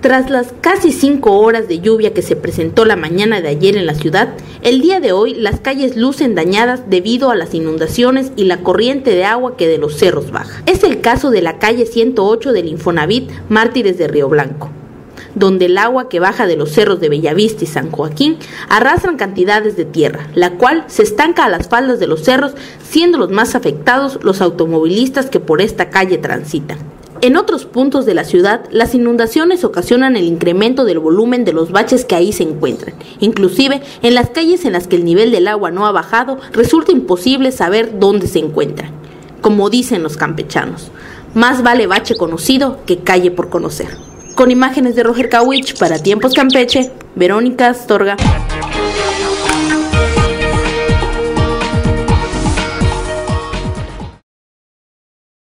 Tras las casi cinco horas de lluvia que se presentó la mañana de ayer en la ciudad, el día de hoy las calles lucen dañadas debido a las inundaciones y la corriente de agua que de los cerros baja. Es el caso de la calle 108 del Infonavit Mártires de Río Blanco donde el agua que baja de los cerros de Bellavista y San Joaquín arrastran cantidades de tierra, la cual se estanca a las faldas de los cerros, siendo los más afectados los automovilistas que por esta calle transitan. En otros puntos de la ciudad, las inundaciones ocasionan el incremento del volumen de los baches que ahí se encuentran. Inclusive, en las calles en las que el nivel del agua no ha bajado, resulta imposible saber dónde se encuentran. Como dicen los campechanos, más vale bache conocido que calle por conocer. Con imágenes de Roger Kawich para Tiempos Campeche, Verónica Astorga.